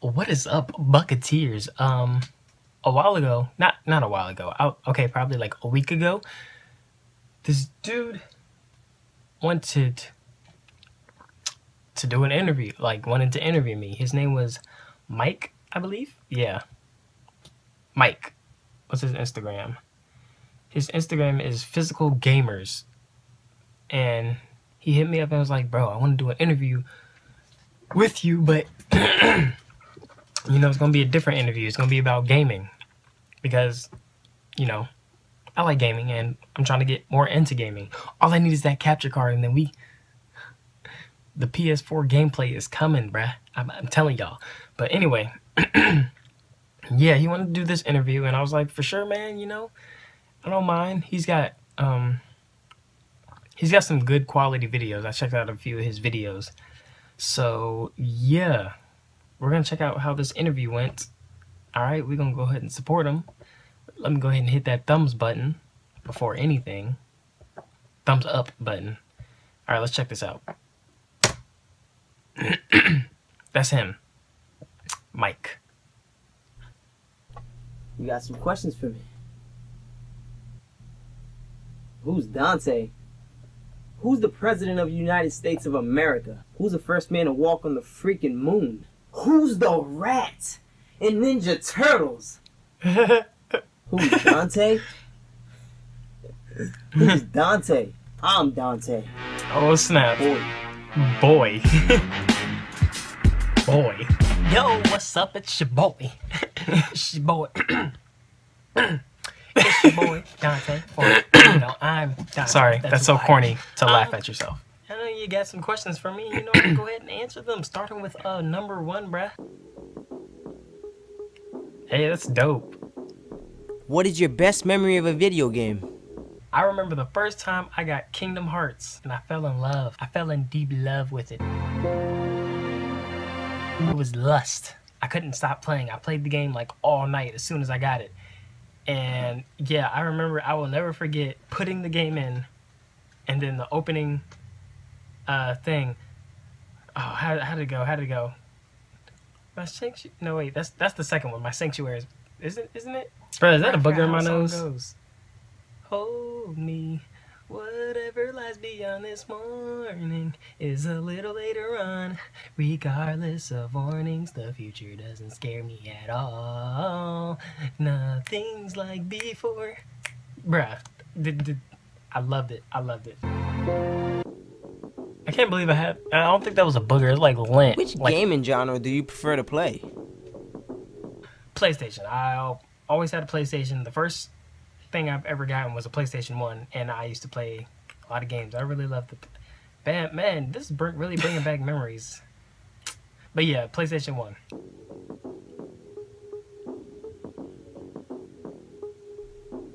What, is up, Bucketeers? Um, a while ago, not not a while ago. I, okay, probably like a week ago. This dude wanted to do an interview, like wanted to interview me. His name was Mike, I believe. Yeah, Mike. What's his Instagram? His Instagram is Physical Gamers, and he hit me up and was like, "Bro, I want to do an interview with you, but." you know, it's gonna be a different interview. It's gonna be about gaming because, you know, I like gaming and I'm trying to get more into gaming. All I need is that capture card, and then we, the PS4 gameplay is coming, bruh. I'm, I'm telling y'all. But anyway, yeah, he wanted to do this interview, and I was like, for sure, man. You know, I don't mind. He's got um, he's got some good quality videos. I checked out a few of his videos. So yeah, we're gonna check out how this interview went. All right, we're gonna go ahead and support him. Let me go ahead and hit that thumbs button before anything. Thumbs up button. All right, let's check this out. That's him, Mike. You got some questions for me? Who's Dontai? Who's the president of the United States of America? Who's the first man to walk on the freaking moon? Who's the rat in Ninja Turtles? Who's Dontai? Who's Dontai? I'm Dontai. Oh snap, Boy, boy, boy. Yo, what's up? It's your boy. it's your boy. it's your boy Dontai. Or you know, I'm Dontai. Sorry, that's, so corny to laugh Um, at yourself. I know you got some questions for me. You know, go ahead and answer them. Starting with uh number one, bruh. Hey, that's dope. What is your best memory of a video game? I remember the first time I got Kingdom Hearts and I fell in love. I fell in deep love with it. It was lust. I couldn't stop playing. I played the game like all night as soon as I got it. And yeah, I remember I will never forget putting the game in and then the opening uh thing. Oh, how, how did it go? How did it go? My sanctuary. No, wait, that's that's the second one. My sanctuary is isn't isn't it? Bro, is that a booger in my nose? goes. Hold me. Whatever lies beyond this morning is a little later on. Regardless of warnings, the future doesn't scare me at all. Nothing's like before. Bruh, I loved it. I loved it. I can't believe I had. I don't think that was a booger. It's like lint. Which like gaming genre do you prefer to play? PlayStation. I always had a PlayStation. The first thing I've ever gotten was a PlayStation One, and I used to play a lot of games. I really loved it. Man, man, this is really bringing back memories. But yeah, PlayStation One.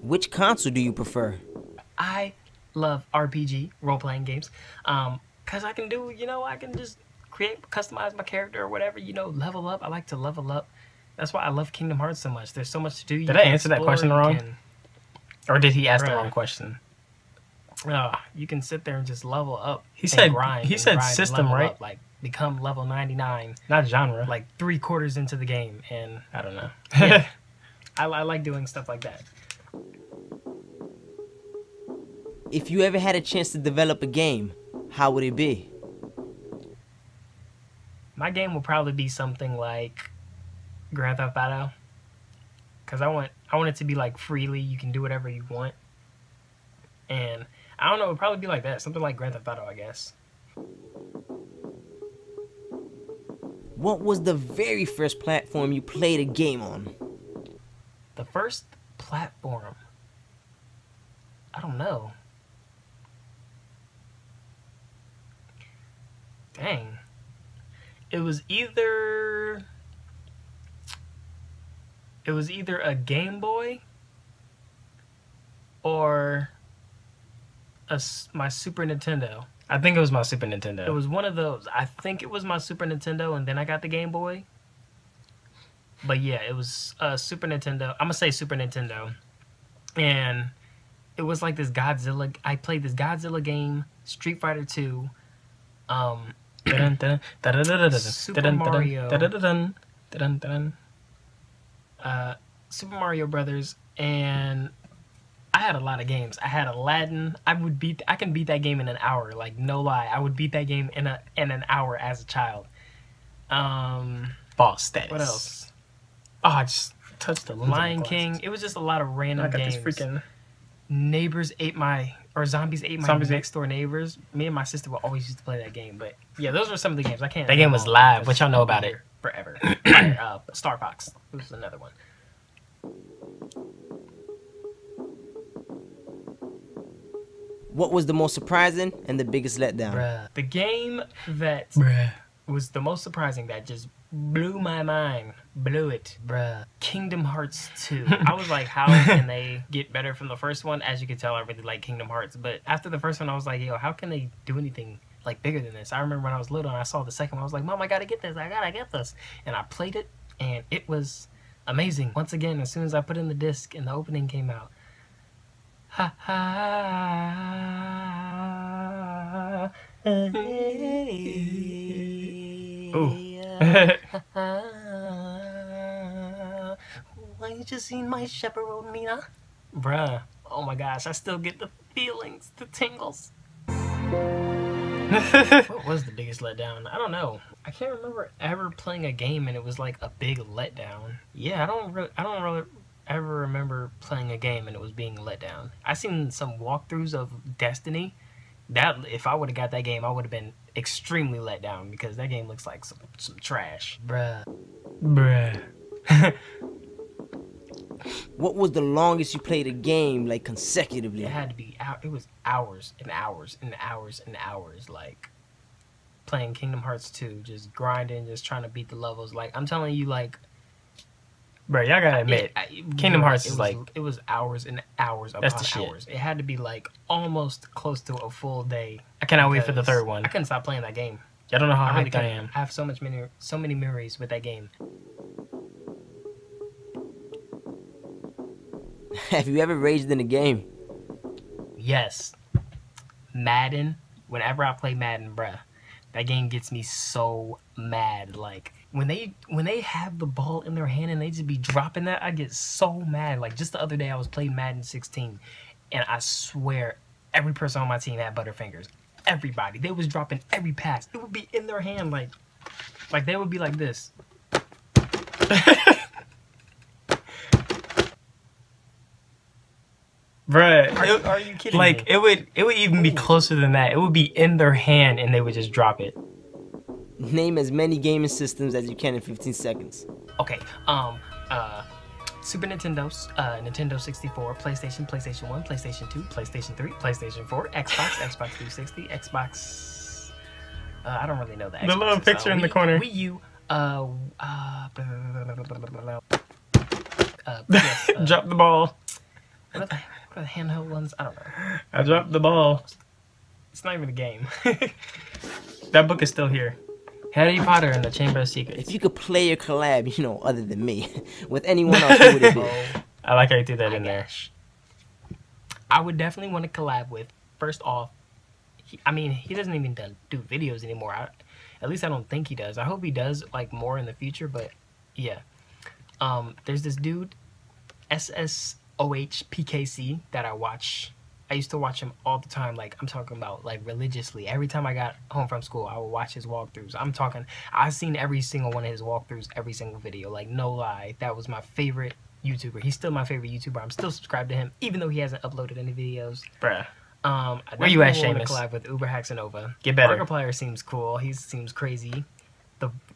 Which console do you prefer? I love RPG role playing games, um, cause I can do you know I can just create customize my character or whatever you know level up. I like to level up. That's why I love Kingdom Hearts so much. There's so much to do. You Did I can answer that question wrong? can- Or did he ask the wrong question? Ah, you can sit there and just level up. He and said- grind. he and said grind system, level right? up, like become level 99, Not genre. like three quarters into the game, and I don't know. Yeah, I, I like doing stuff like that. If you ever had a chance to develop a game, how would it be? My game will probably be something like Grand Theft Auto, because I want I want it to be like freely. You can do whatever you want, and I don't know. It'll probably be like that. Something like Grand Theft Auto, I guess. What was the very first platform you played a game on? The first platform. I don't know. Dang. It was either it was either a Game Boy or a, my Super Nintendo. I think it was my Super Nintendo. It was one of those. I think it was my Super Nintendo and then I got the Game Boy. But yeah, it was uh, Super Nintendo. I'm gonna say Super Nintendo, and it was like this Godzilla. I played this Godzilla game, Street Fighter Two, um, Super Mario. uh, Super Mario Brothers, and I had a lot of games. I had Aladdin. I would beat. I can beat that game in an hour. Like no lie, I would beat that game in a in an hour as a child. Um, Boss status. what else? Oh, I just touched the Lion King. It was just a lot of random I got games. this freaking. Neighbors ate my or zombies ate my Zombies next door neighbors. Me and my sister would always used to play that game. But yeah, those were some of the games I can't. That game was live. because What y'all know about it? Forever. Uh, Star Fox. This is another one. What was the most surprising and the biggest letdown? Bruh. The game that Bruh. was the most surprising that just blew my mind. Blew it. Bruh. Kingdom Hearts 2. I was like, how can they get better from the first one? As you can tell, I really like Kingdom Hearts. But after the first one, I was like, yo, how can they do anything like bigger than this? I remember when I was little and I saw the second one, I was like, Mom, I gotta get this. I gotta get this. And I played it and it was amazing. Once again, as soon as I put in the disc and the opening came out. Ha ha. Why you just seen my chaperone, Mina? Bruh. Oh my gosh, I still get the feelings, the tingles. what was the biggest letdown? I don't know. I can't remember ever playing a game and it was like a big letdown. Yeah, I don't really, I don't really ever remember playing a game and it was being let down. I seen some walkthroughs of Destiny. That if I would have got that game, I would have been extremely let down because that game looks like some some trash. Bruh. Bruh. What was the longest you played a game like consecutively? It had to be out. It was hours and hours and hours and hours, like playing Kingdom Hearts 2, just grinding, just trying to beat the levels. Like I'm telling you, like Bruh, y'all gotta admit, it- I- Kingdom Hearts it is was- like- it was hours and hours upon That's the shit. hours. It had to be like almost close to a full day. I cannot wait for the third one. I couldn't stop playing that game. Y'all don't know how I really hyped I am. I have so much many, so many memories with that game. Have you ever raged in a game? Yes. Madden. Whenever I play Madden, bruh, that game gets me so mad. Like when they when they have the ball in their hand and they just be dropping that, I get so mad. Like just the other day, I was playing Madden 16, and I swear every person on my team had butterfingers. Everybody, they was dropping every pass. It would be in their hand, like like they would be like this. Bruh, Are, are you kidding like me? it would it would even be closer than that. It would be in their hand and they would just drop it. Name as many gaming systems as you can in 15 seconds. Okay. Um. Uh. Super Nintendo, uh, Nintendo 64, PlayStation, PlayStation 1, PlayStation 2, PlayStation 3, PlayStation 4, Xbox, Xbox 360, Xbox. Uh, I don't really know the The little picture uh, in the corner. Wii U. Uh. Uh. blah, blah, blah, blah, blah, blah, blah, blah. Uh, yes, uh, Drop the ball. what, are the, what are the handheld ones? I don't know. I dropped the ball. It's not even a game. That book is still here. Harry Potter and the Chamber of Secrets. If you could play a collab, you know, other than me, with anyone else, who would it be? oh, I like how you threw that my in there. I would definitely want to collab with. First off, he, I mean, he doesn't even do, do videos anymore. I, at least I don't think he does. I hope he does like more in the future. But yeah, um, there's this dude, SSOHPKC, that I watch. I used to watch him all the time. Like I'm talking about like religiously. Every time I got home from school, I would watch his walkthroughs. I'm talking. I've seen every single one of his walkthroughs, every single video. Like no lie, that was my favorite YouTuber. He's still my favorite YouTuber. I'm still subscribed to him, even though he hasn't uploaded any videos. Bruh. Um, I Where you at, Seamus? Collab with UberHaxorNova. Get better. Markiplier seems cool. He seems crazy.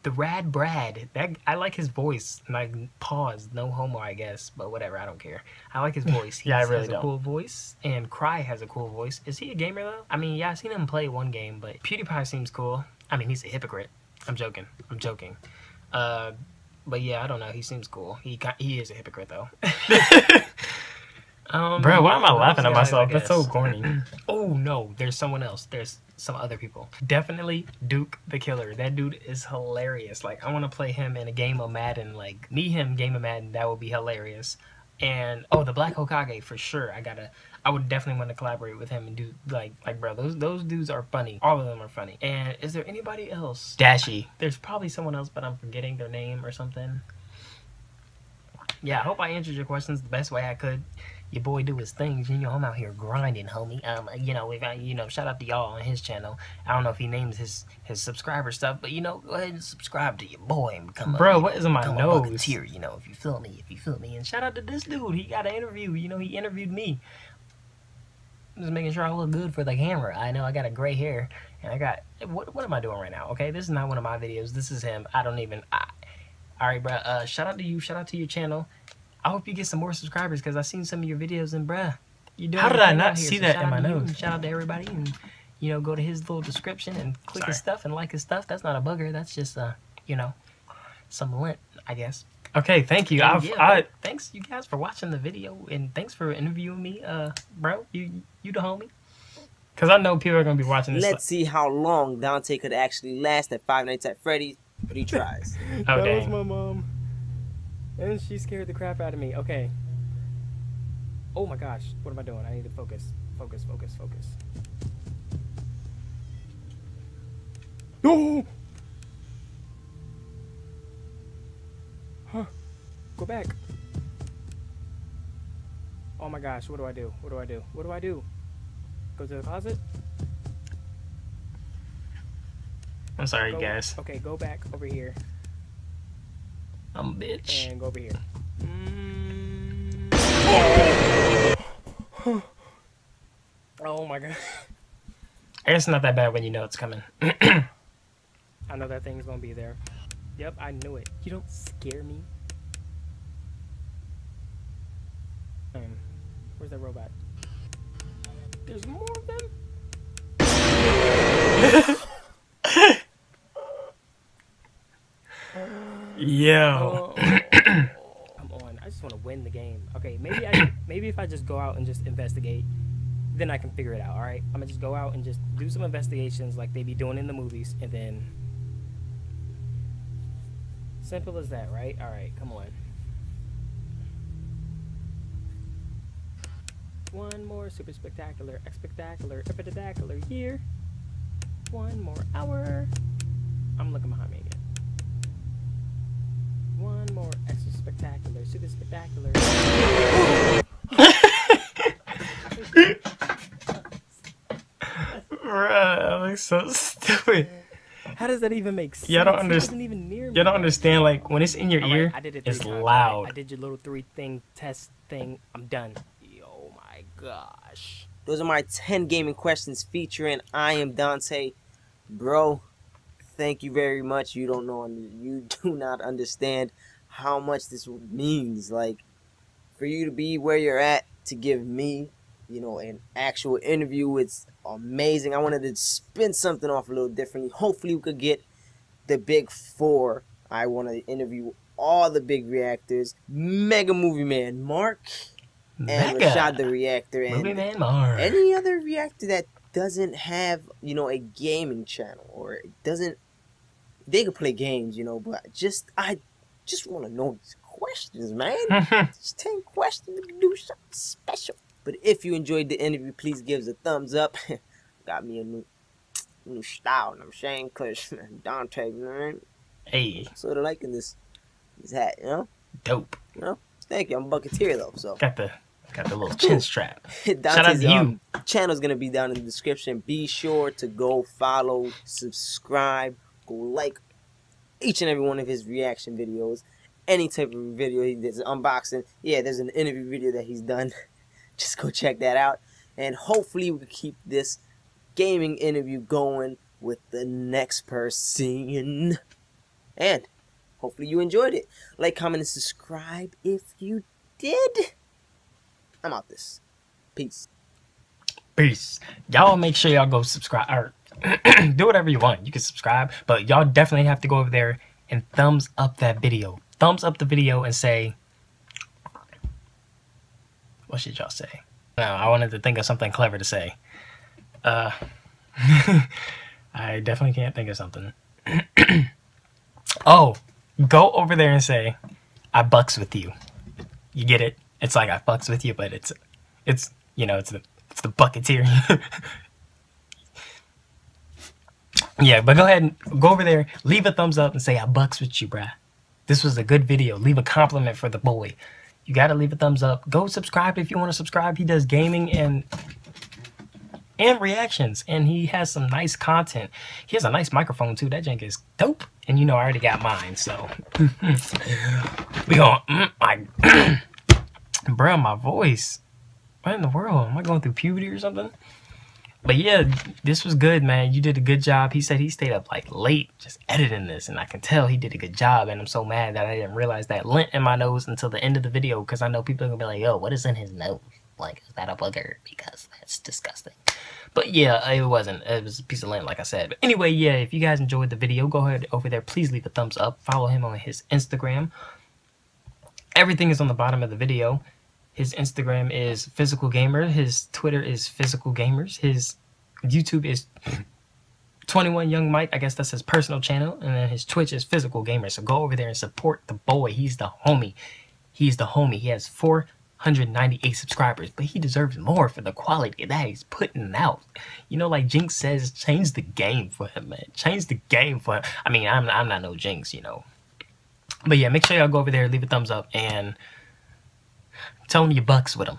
The Rad Brad. That I like his voice. Like pause. No homo, I guess, but whatever. I don't care. I like his voice. He Yeah, I has really a don't. cool voice, and Cry has a cool voice. Is he a gamer though? I mean, yeah, I've seen him play one game, but PewDiePie seems cool. I mean, he's a hypocrite. I'm joking. I'm joking. Uh, but yeah, I don't know. He seems cool. He he is a hypocrite though. um, Bruh, why am I laughing at myself? That's so corny. Oh no, there's someone else. There's some other people. Definitely Duke the Killer. That dude is hilarious. Like I want to play him in a game of Madden. Like me him game of Madden. That would be hilarious. and oh, the Black Hokage for sure. I gotta. I would definitely want to collaborate with him and do like like bro. Those those dudes are funny. All of them are funny. And is there anybody else? Dashie. There's probably someone else, but I'm forgetting their name or something. Yeah, I hope I answered your questions the best way I could your boy do his things. You know, I'm out here grinding, homie. Um, you know, if I, you know, shout out to y'all on his channel. I don't know if he names his his subscriber stuff, but you know, go ahead and subscribe to your boy and become Bro, you what know, is in my nose? A Bucketeer, you know, if you feel me, if you feel me. And shout out to this dude. He got an interview. You know, he interviewed me. I'm just making sure I look good for the camera. I know I got a gray hair, and I got what? What am I doing right now? Okay, this is not one of my videos. This is him. I don't even. I, all right, bro. Uh, shout out to you. Shout out to your channel. I hope you get some more subscribers because I've seen some of your videos and bruh, you doing How did I not here. see So that shout in out my to you nose? and Shout out to everybody and you know go to his little description and click his stuff and like his stuff. That's not a bugger. That's just uh you know some lint, I guess. Okay, thank you. I've, yeah, I thanks you guys for watching the video and thanks for interviewing me, uh, bro. You you the homie. because I know people are gonna be watching this. Let's see how long Dontai could actually last at Five Nights at Freddy's, but he tries. oh that was my mom, and she scared the crap out of me. Okay. Oh my gosh, what am I doing? I need to focus, focus, focus, focus. No. Huh. Go back. Oh my gosh, what do I do? What do I do? What do I do? Go to the closet? I'm sorry, Go- guys. Okay, go back over here I'm a bitch. and go over here. Mm. oh my god. I guess it's not that bad when you know it's coming. I know that thing's gonna be there. Yep, I knew it. You don't scare me. Um, where's that robot? There's more of them? Yo. Oh, come on. I just want to win the game. Okay, maybe I maybe if I just go out and just investigate, then I can figure it out. All right, I'm gonna just go out and just do some investigations like they be doing in the movies, and then simple as that, right? All right, come on. One more super spectacular, spectacular, spectacular year. One more hour. I'm looking behind me. One more extra spectacular, super spectacular. Bruh, that looks so stupid. How does that even make sense? Y'all don't He even near me. You don't understand, like, when it's in your All right, ear, I did it it's times, all right? loud. I did your little three thing test thing. I'm done. Oh my gosh. Those are my 10 gaming questions featuring I am Dontai. Bro, thank you very much. You don't know, you do not understand how much this means. Like, for you to be where you're at, to give me, you know, an actual interview, it's amazing. I wanted to spin something off a little differently. Hopefully, we could get the big four. I want to interview all the big reactors Mega Movie Man Mark and Mega. Rashad the Reactor and Movie Man Mars. any other reactor that doesn't have you know a gaming channel or doesn't they could play games you know but just i just want to know these questions man just 10 questions to do something special but if you enjoyed the interview please give us a thumbs up got me a new new style and i'm saying because dontai man hey, sort of liking this this hat you know dope. You know? thank you i'm a bucketeer though so Got the got the little chin strap. Shout out to you. um, channel's gonna be down in the description. Be sure to go follow, subscribe, like each and every one of his reaction videos. Any type of video he does, unboxing. Yeah, there's an interview video that he's done. Just go check that out. And hopefully we can keep this gaming interview going with the next person. And hopefully you enjoyed it. Like, comment, and subscribe if you did. I'm out this. Peace. Peace. Y'all make sure y'all go subscribe do whatever you want. You can subscribe, but y'all definitely have to go over there and thumbs up that video. Thumbs up the video and say, what should y'all say? No, I wanted to think of something clever to say. Uh, I definitely can't think of something. oh, go over there and say, I bucks with you. You get it? it's like I fucks with you, but it's it's you know it's the it's the bucketeer. yeah, but go ahead and go over there, leave a thumbs up, and say I bucks with you, bruh. This was a good video. Leave a compliment for the boy. You gotta leave a thumbs up. Go subscribe if you want to subscribe. He does gaming and and reactions, and he has some nice content. He has a nice microphone too. That jank is dope. And you know I already got mine, so we going mm, I Bro, my voice. What in the world? Am I going through puberty or something? But yeah, this was good, man. You did a good job. He said he stayed up like late just editing this, and I can tell he did a good job. And I'm so mad that I didn't realize that lint in my nose until the end of the video because I know people are gonna be like, "Yo, what is in his nose? Like, is that a booger?" Because that's disgusting. But yeah, it wasn't. It was a piece of lint, like I said. But anyway, yeah, if you guys enjoyed the video, go ahead over there. Please leave a thumbs up. Follow him on his Instagram. Everything is on the bottom of the video. His Instagram is Physical Gamer. His Twitter is Physical Gamers. His YouTube is 21 Young Mike. I guess that's his personal channel. And then his Twitch is Physical Gamer. So go over there and support the boy. He's the homie. He's the homie. He has 498 subscribers, but he deserves more for the quality that he's putting out. You know, like Jinx says, change the game for him, man. Change the game for him. I mean, I'm, I'm not no Jinx, you know. But yeah, make sure y'all go over there, leave a thumbs up, and You bucks with him.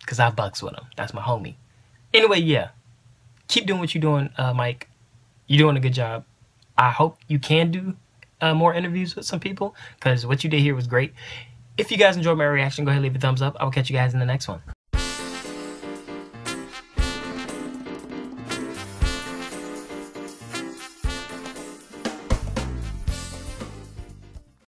Because I bucks with him. That's my homie. Anyway, yeah. Keep doing what you're doing, uh, Mike. You're doing a good job. I hope you can do uh, more interviews with some people. Because what you did here was great. If you guys enjoyed my reaction, go ahead and leave a thumbs up. I will catch you guys in the next one.